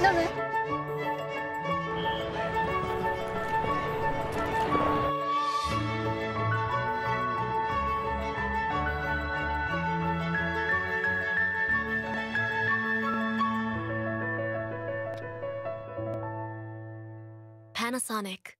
どれ Panasonic.